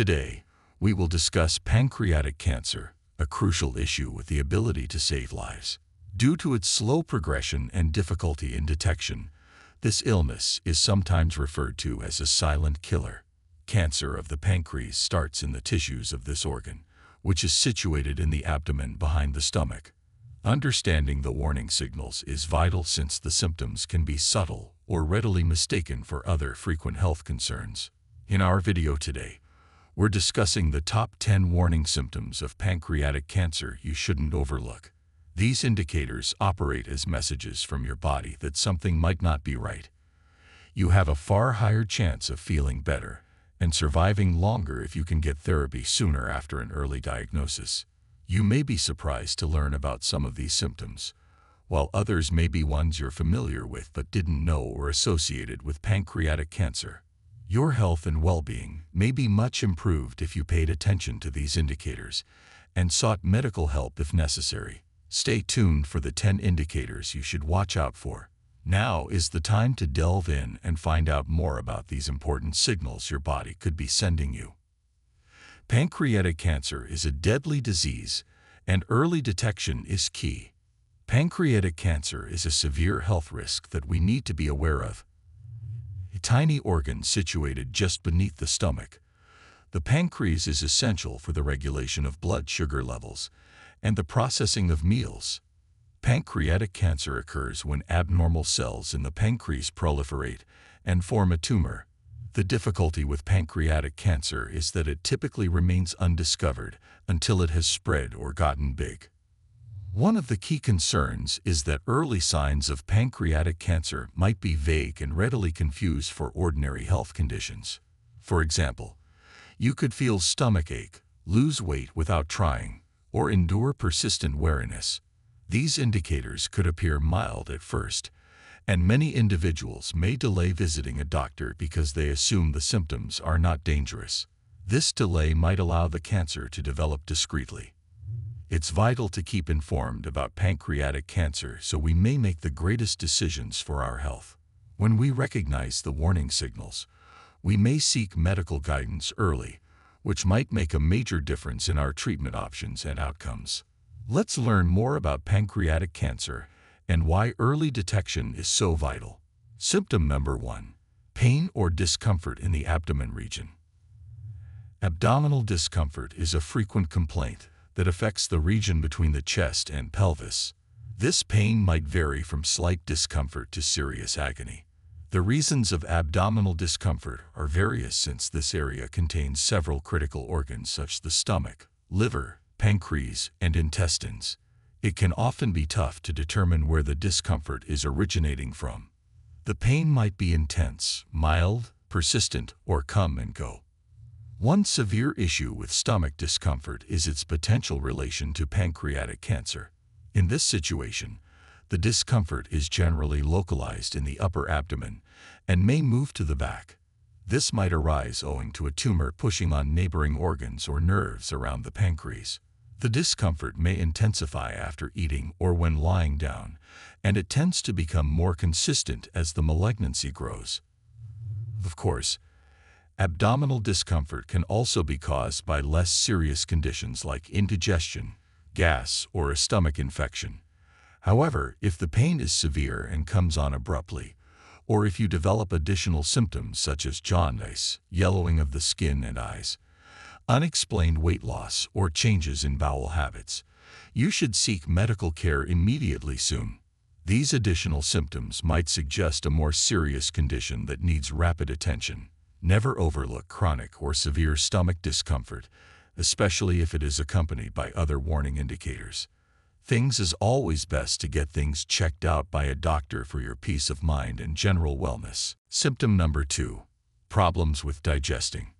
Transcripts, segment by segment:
Today, we will discuss pancreatic cancer, a crucial issue with the ability to save lives. Due to its slow progression and difficulty in detection, this illness is sometimes referred to as a silent killer. Cancer of the pancreas starts in the tissues of this organ, which is situated in the abdomen behind the stomach. Understanding the warning signals is vital since the symptoms can be subtle or readily mistaken for other frequent health concerns. In our video today, we're discussing the top 10 warning symptoms of pancreatic cancer you shouldn't overlook. These indicators operate as messages from your body that something might not be right. You have a far higher chance of feeling better and surviving longer if you can get therapy sooner after an early diagnosis. You may be surprised to learn about some of these symptoms, while others may be ones you're familiar with but didn't know were associated with pancreatic cancer. Your health and well-being may be much improved if you paid attention to these indicators and sought medical help if necessary. Stay tuned for the 10 indicators you should watch out for. Now is the time to delve in and find out more about these important signals your body could be sending you. Pancreatic cancer is a deadly disease, and early detection is key. Pancreatic cancer is a severe health risk that we need to be aware of. Tiny organ situated just beneath the stomach, the pancreas is essential for the regulation of blood sugar levels and the processing of meals. Pancreatic cancer occurs when abnormal cells in the pancreas proliferate and form a tumor. The difficulty with pancreatic cancer is that it typically remains undiscovered until it has spread or gotten big. One of the key concerns is that early signs of pancreatic cancer might be vague and readily confused for ordinary health conditions. For example, you could feel stomach ache, lose weight without trying, or endure persistent weariness. These indicators could appear mild at first, and many individuals may delay visiting a doctor because they assume the symptoms are not dangerous. This delay might allow the cancer to develop discreetly. It's vital to keep informed about pancreatic cancer so we may make the greatest decisions for our health. When we recognize the warning signals, we may seek medical guidance early, which might make a major difference in our treatment options and outcomes. Let's learn more about pancreatic cancer and why early detection is so vital. Symptom number one, pain or discomfort in the abdomen region. Abdominal discomfort is a frequent complaint that affects the region between the chest and pelvis. This pain might vary from slight discomfort to serious agony. The reasons of abdominal discomfort are various since this area contains several critical organs such as the stomach, liver, pancreas, and intestines. It can often be tough to determine where the discomfort is originating from. The pain might be intense, mild, persistent, or come and go. One severe issue with stomach discomfort is its potential relation to pancreatic cancer. In this situation, the discomfort is generally localized in the upper abdomen and may move to the back. This might arise owing to a tumor pushing on neighboring organs or nerves around the pancreas. The discomfort may intensify after eating or when lying down, and it tends to become more consistent as the malignancy grows. Of course, abdominal discomfort can also be caused by less serious conditions like indigestion, gas, or a stomach infection. However, if the pain is severe and comes on abruptly, or if you develop additional symptoms such as jaundice, yellowing of the skin and eyes, unexplained weight loss, or changes in bowel habits, you should seek medical care immediately soon. These additional symptoms might suggest a more serious condition that needs rapid attention. Never overlook chronic or severe stomach discomfort, especially if it is accompanied by other warning indicators. Things is always best to get things checked out by a doctor for your peace of mind and general wellness. Symptom number two, problems with digesting.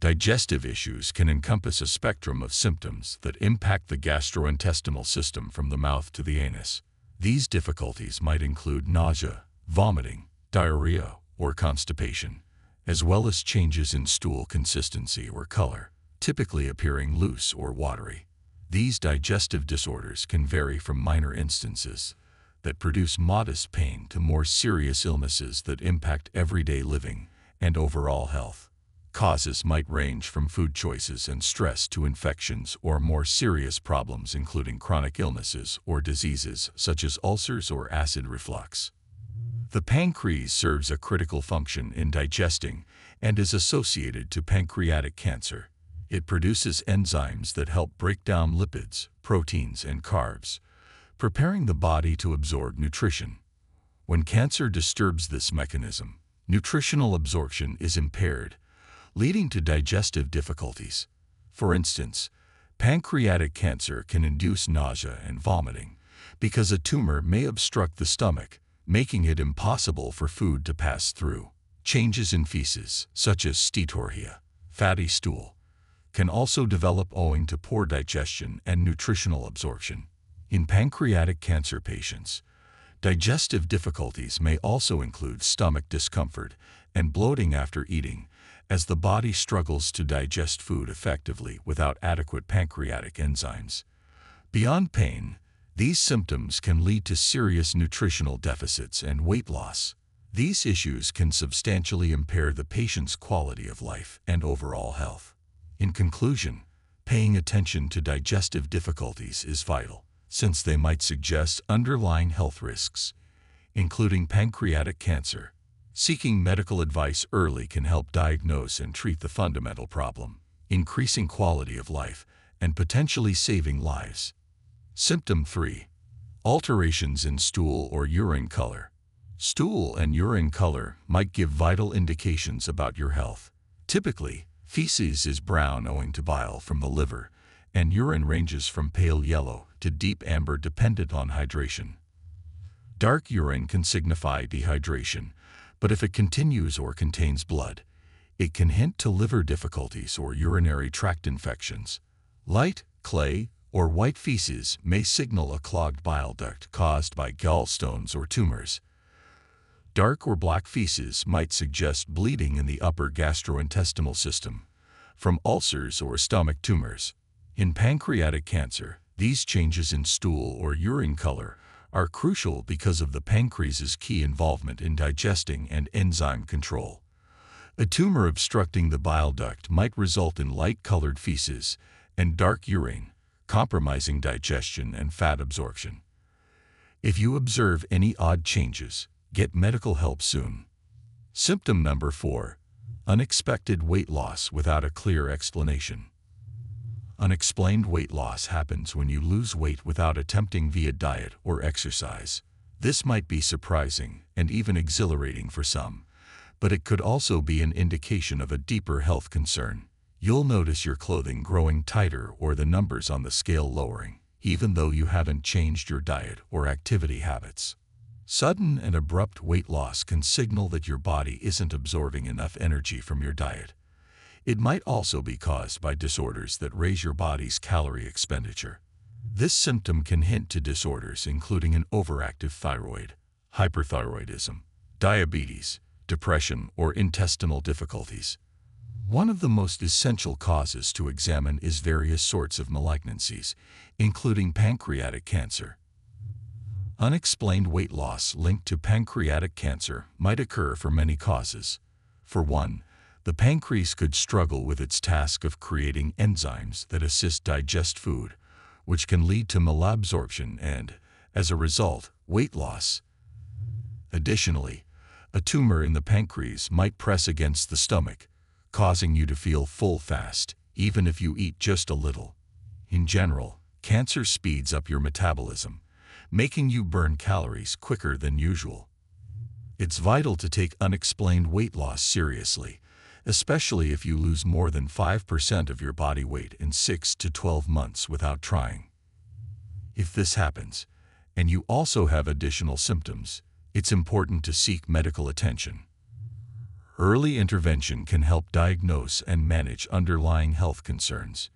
Digestive issues can encompass a spectrum of symptoms that impact the gastrointestinal system from the mouth to the anus. These difficulties might include nausea, vomiting, diarrhea, or constipation, as well as changes in stool consistency or color, typically appearing loose or watery. These digestive disorders can vary from minor instances that produce modest pain to more serious illnesses that impact everyday living and overall health. Causes might range from food choices and stress to infections or more serious problems including chronic illnesses or diseases such as ulcers or acid reflux. The pancreas serves a critical function in digesting and is associated to pancreatic cancer. It produces enzymes that help break down lipids, proteins, and carbs, preparing the body to absorb nutrition. When cancer disturbs this mechanism, nutritional absorption is impaired, leading to digestive difficulties. For instance, pancreatic cancer can induce nausea and vomiting because a tumor may obstruct the stomach, making it impossible for food to pass through. Changes in feces, such as steatorrhea, fatty stool, can also develop owing to poor digestion and nutritional absorption. In pancreatic cancer patients, digestive difficulties may also include stomach discomfort and bloating after eating, as the body struggles to digest food effectively without adequate pancreatic enzymes. Beyond pain, these symptoms can lead to serious nutritional deficits and weight loss. These issues can substantially impair the patient's quality of life and overall health. In conclusion, paying attention to digestive difficulties is vital, since they might suggest underlying health risks, including pancreatic cancer, Seeking medical advice early can help diagnose and treat the fundamental problem, increasing quality of life and potentially saving lives. Symptom 3. Alterations in stool or urine color. Stool and urine color might give vital indications about your health. Typically, feces is brown owing to bile from the liver, and urine ranges from pale yellow to deep amber dependent on hydration. Dark urine can signify dehydration, but if it continues or contains blood, it can hint to liver difficulties or urinary tract infections. Light, clay, or white feces may signal a clogged bile duct caused by gallstones or tumors. Dark or black feces might suggest bleeding in the upper gastrointestinal system, from ulcers or stomach tumors. In pancreatic cancer, these changes in stool or urine color are crucial because of the pancreas's key involvement in digesting and enzyme control. A tumor obstructing the bile duct might result in light-colored feces and dark urine, compromising digestion and fat absorption. If you observe any odd changes, get medical help soon. Symptom number 4. Unexpected weight loss without a clear explanation. Unexplained weight loss happens when you lose weight without attempting via diet or exercise. This might be surprising and even exhilarating for some, but it could also be an indication of a deeper health concern. You'll notice your clothing growing tighter or the numbers on the scale lowering, even though you haven't changed your diet or activity habits. Sudden and abrupt weight loss can signal that your body isn't absorbing enough energy from your diet, it might also be caused by disorders that raise your body's calorie expenditure. This symptom can hint to disorders including an overactive thyroid, hyperthyroidism, diabetes, depression, or intestinal difficulties. One of the most essential causes to examine is various sorts of malignancies, including pancreatic cancer. Unexplained weight loss linked to pancreatic cancer might occur for many causes. For one, the pancreas could struggle with its task of creating enzymes that assist digest food, which can lead to malabsorption and, as a result, weight loss. Additionally, a tumor in the pancreas might press against the stomach, causing you to feel full fast, even if you eat just a little. In general, cancer speeds up your metabolism, making you burn calories quicker than usual. It's vital to take unexplained weight loss seriously, especially if you lose more than 5% of your body weight in 6 to 12 months without trying. If this happens, and you also have additional symptoms, it's important to seek medical attention. Early intervention can help diagnose and manage underlying health concerns,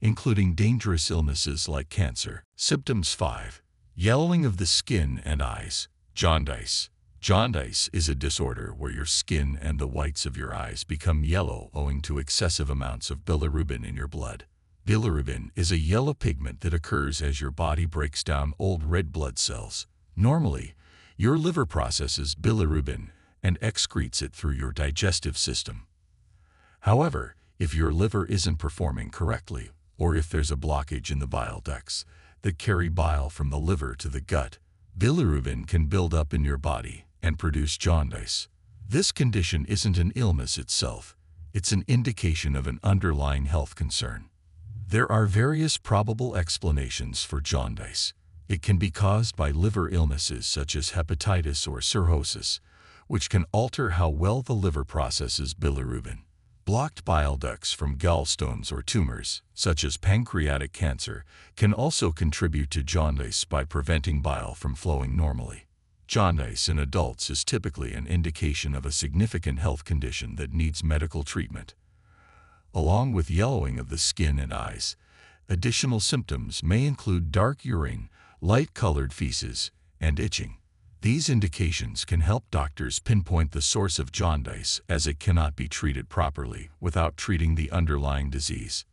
including dangerous illnesses like cancer. Symptoms 5. Yellowing of the skin and eyes, jaundice, Jaundice is a disorder where your skin and the whites of your eyes become yellow owing to excessive amounts of bilirubin in your blood. Bilirubin is a yellow pigment that occurs as your body breaks down old red blood cells. Normally, your liver processes bilirubin and excretes it through your digestive system. However, if your liver isn't performing correctly, or if there's a blockage in the bile ducts that carry bile from the liver to the gut, bilirubin can build up in your body and produce jaundice. This condition isn't an illness itself, it's an indication of an underlying health concern. There are various probable explanations for jaundice. It can be caused by liver illnesses such as hepatitis or cirrhosis, which can alter how well the liver processes bilirubin. Blocked bile ducts from gallstones or tumors, such as pancreatic cancer, can also contribute to jaundice by preventing bile from flowing normally. Jaundice in adults is typically an indication of a significant health condition that needs medical treatment. Along with yellowing of the skin and eyes, additional symptoms may include dark urine, light-colored feces, and itching. These indications can help doctors pinpoint the source of jaundice as it cannot be treated properly without treating the underlying disease.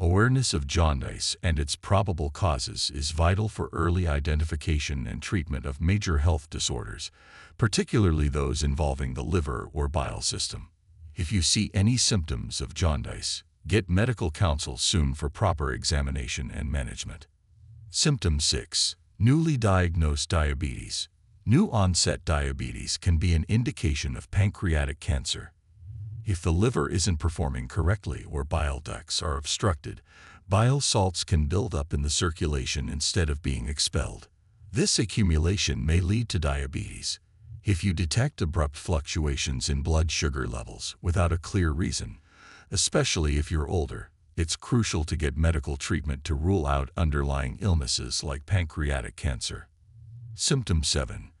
Awareness of jaundice and its probable causes is vital for early identification and treatment of major health disorders, particularly those involving the liver or bile system. If you see any symptoms of jaundice, get medical counsel soon for proper examination and management. Symptom 6. Newly diagnosed diabetes. New onset diabetes can be an indication of pancreatic cancer. If the liver isn't performing correctly or bile ducts are obstructed, bile salts can build up in the circulation instead of being expelled. This accumulation may lead to diabetes. If you detect abrupt fluctuations in blood sugar levels without a clear reason, especially if you're older, it's crucial to get medical treatment to rule out underlying illnesses like pancreatic cancer. Symptom 7.